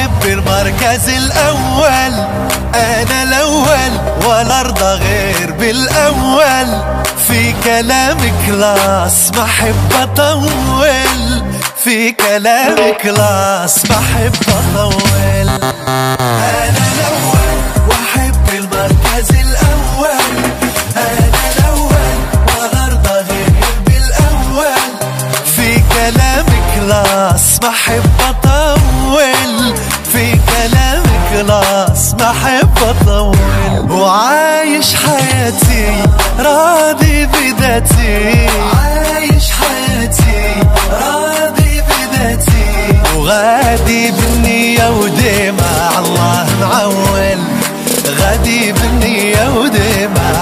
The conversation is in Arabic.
المركز الأول أنا الأول ولا أرضى غير بالأول. في كلامك خلاص ما أحب أطول في كلامك خلاص ما أحب أطول أنا الأول وأحب المركز الأول أنا الأول ولا أرضى غير بالأول. في كلامك كلاس ما أحب أحب أطول وعايش حياتي راضي بذاتي. عايش حياتي راضي بذاتي. وغادي بالنية وديما الله معول غادي بالنية وديما